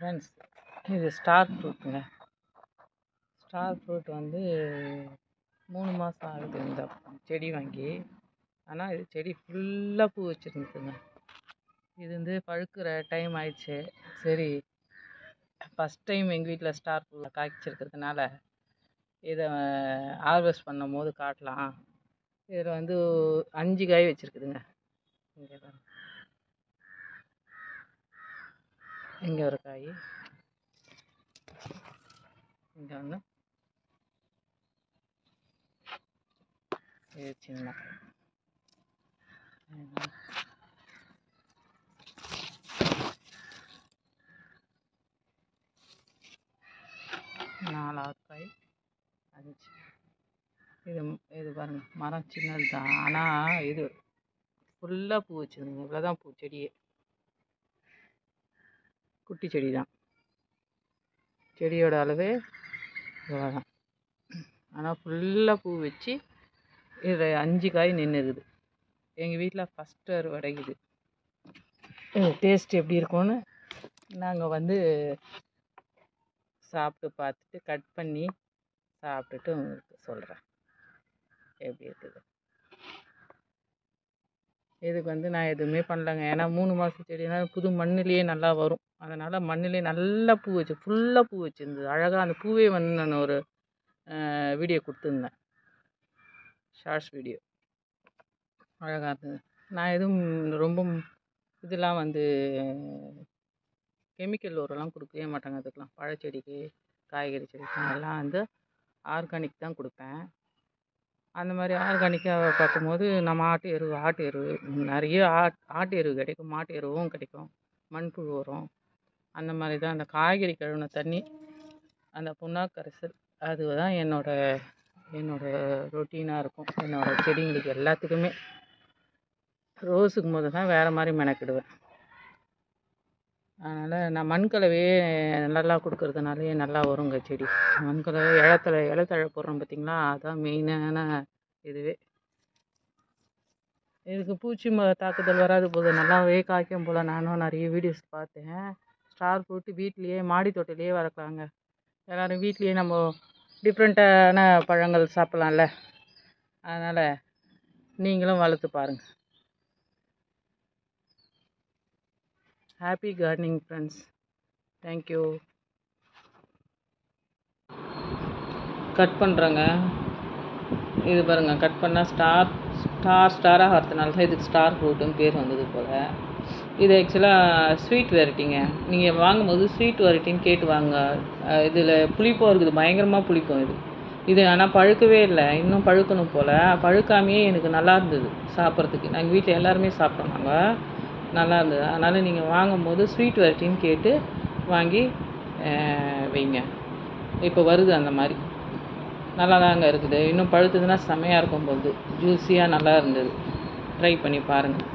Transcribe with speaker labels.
Speaker 1: Friends இது star ஃப்ரூட்டுங்க star fruit வந்து மூணு மாதம் ஆகுது இந்த செடி வாங்கி. ஆனால் இது செடி ஃபுல்லாக பூ வச்சுருந்துதுங்க. இது வந்து பழுக்கிற டைம் ஆயிடுச்சு. சரி ஃபஸ்ட் டைம் எங்கள் வீட்டில் ஸ்டார் பூ காய்ச்சிருக்கிறதுனால இதை ஹார்வெஸ்ட் பண்ணும் போது காட்டலாம். இதில் வந்து அஞ்சு காய் வச்சுருக்குதுங்க. இங்கே தான் இங்கே ஒரு காய். இங்கே ஒன்று இது சின்ன நாலாவது காய் அஞ்சு. இது இது பாருங்கள் மரம் சின்னது தான் ஆனால் இது ஃபுல்லாக பூ வச்சுருந்தேன். இவ்வளோ தான் பூ செடியே. குட்டி செடி தான் செடியோட அளவே இவ்வளோதான் ஆனால் ஃபுல்லாக பூ வச்சு இது அஞ்சு காய் நின்று இருக்குது எங்கள் வீட்டில் ஃபஸ்ட்டு அறுவடை இது டேஸ்ட் எப்படி இருக்கும்னு நாங்கள் வந்து சாப்பிட்டு பார்த்துட்டு கட் பண்ணி சாப்பிட்டுட்டு உங்களுக்கு சொல்கிறேன் எப்படி இருக்குது? இதுக்கு வந்து நான் எதுவுமே பண்ணலங்க. ஏன்னா மூணு மாதம் செடினா புது மண்ணுலேயே நல்லா வரும். அதனால் மண்ணுலேயே நல்லா பூ வச்சு ஃபுல்லாக பூ வச்சுருந்தது. அழகாக அந்த பூவே வந்து நான் ஒரு வீடியோ கொடுத்துருந்தேன். ஷார்ட்ஸ் வீடியோ அழகாக இருந்தது. நான் எதுவும் ரொம்ப இதெல்லாம் வந்து கெமிக்கல் உரம்லாம் கொடுக்கவே மாட்டாங்க. அதுக்கெலாம் பழச்செடிக்கு காய்கறி செடிக்கு எல்லாம் வந்து ஆர்கானிக் தான் கொடுப்பேன். அந்த மாதிரி ஆர்கானிக்காக பார்க்கும்போது நம்ம ஆட்டு எரு ஆட்டு எரு நிறைய ஆட் ஆட்டு எரு கிடைக்கும் மாட்டு எருவும் கிடைக்கும் மண்புழு உரம். அந்த மாதிரி தான். அந்த காய்கறி கழுவின தண்ணி அந்த புண்ணாக்கரைசல் அது தான் என்னோடய என்னோடய ரொட்டீனாக இருக்கும். என்னோடய செடிங்களுக்கு எல்லாத்துக்குமே. ரோஸுக்கு போது தான் வேறு மாதிரி மெனக்கிடுவேன். அதனால் நான் மண்கலவையே நல்லா கொடுக்கறதுனாலே நல்லா வருங்க செடி. மண்கலவை இலத்தழை இழத்தழை போடுறோம் பார்த்திங்களா அதுதான் மெயினான இதுவே. இதுக்கு பூச்சி ம தாக்குதல் வராது போது நல்லாவே காய்க்கும் போல். நானும் நிறைய வீடியோஸ் பார்த்தேன். ஸ்டார் ஃப்ரூட்டு வீட்லேயே மாடி தோட்டத்திலேயே வளர்க்கலாங்க. எல்லோரும் வீட்லேயே நம்ம டிஃப்ரெண்ட்டான பழங்கள் சாப்பிட்லாம்ல. அதனால் நீங்களும் வளர்த்து பாருங்கள் happy gardening friends thank you cut பண்ணுறேங்க இது பாருங்கள் கட் பண்ணால் ஸ்டார் ஸ்டார் ஸ்டாராக வரதுனால தான் இதுக்கு ஸ்டார் ஃப்ரூட்டுன்னு பேர் வந்தது போல். இது ஆக்சுவலாக ஸ்வீட் வெரைட்டிங்க. நீங்கள் வாங்கும்போது ஸ்வீட் வெரைட்டின்னு கேட்டு வாங்க. இதில் புளிப்பும் இருக்குது பயங்கரமாக புளிக்கும் இது. இது ஆனால் பழுக்கவே இல்லை. இன்னும் பழுக்கணும் போல். பழுக்காமையே எனக்கு நல்லா இருந்தது சாப்பிட்றதுக்கு. நாங்கள் வீட்டில் எல்லாருமே சாப்பிட்டோம் நாங்கள் நல்லா இருந்தது. அதனால் நீங்கள் வாங்கும்போது ஸ்வீட் வெரைட்டின்னு கேட்டு வாங்கி வைங்க. இப்போ வருது அந்த மாதிரி. நல்லா தாங்க இருக்குது. இன்னும் பழுத்ததுன்னா செமையாக இருக்கும் போகுது ஜூஸியாக நல்லா இருந்தது. ட்ரை பண்ணி பாருங்கள்